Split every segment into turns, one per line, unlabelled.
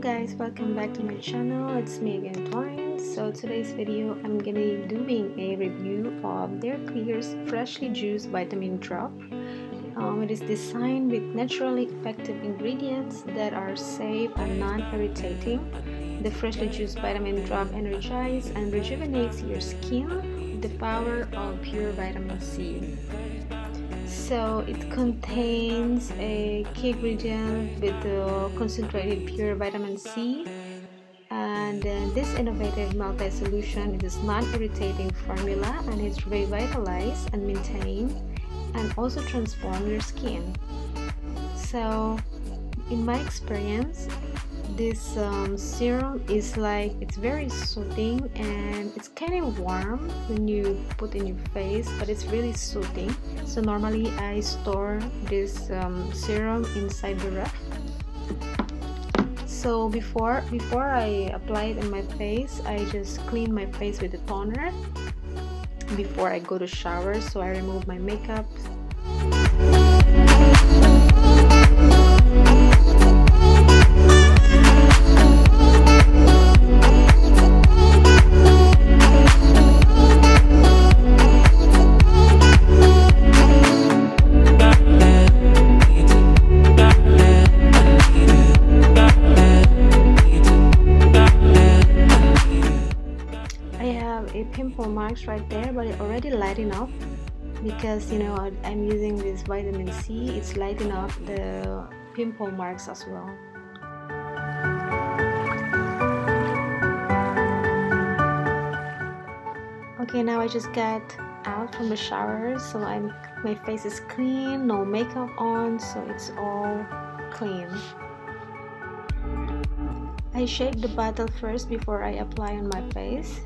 guys welcome back to my channel. It's me again Twine so today's video I'm gonna be doing a review of their Klairs freshly juiced vitamin drop. Um, it is designed with naturally effective ingredients that are safe and non-irritating. The freshly juiced vitamin drop energizes and rejuvenates your skin with the power of pure vitamin C so it contains a key ingredient with the concentrated pure vitamin C. And uh, this innovative multi-solution is a non-irritating formula and it's revitalize and maintain and also transform your skin. So in my experience this um, serum is like it's very soothing and it's kind of warm when you put in your face but it's really soothing. So normally I store this um, serum inside the ref. So before before I apply it in my face I just clean my face with the toner before I go to shower. So I remove my makeup a pimple marks right there but it already lighting up because you know I'm using this vitamin C. It's lighting up the pimple marks as well. Okay now I just got out from the shower so I'm my face is clean no makeup on so it's all clean. I shake the bottle first before I apply on my face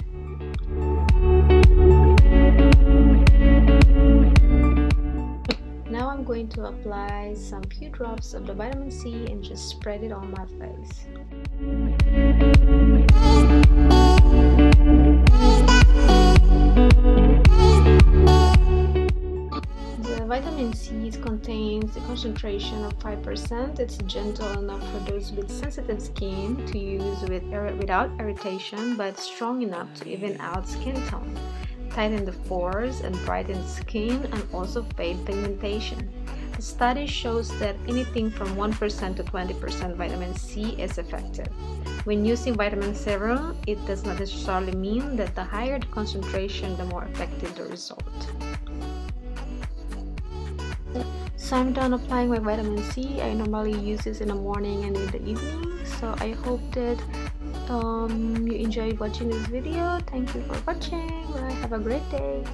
I'm going to apply some few drops of the vitamin C and just spread it on my face. The vitamin C contains a concentration of 5%. It's gentle enough for those with sensitive skin to use with, without irritation but strong enough to even out skin tone tighten the pores and brighten skin and also fade pigmentation. The study shows that anything from 1% to 20% vitamin C is effective. When using vitamin serum, it does not necessarily mean that the higher the concentration, the more effective the result. So I'm done applying my vitamin C. I normally use this in the morning and in the evening. So I hope that um, you enjoyed watching this video. Thank you for watching. Have a great day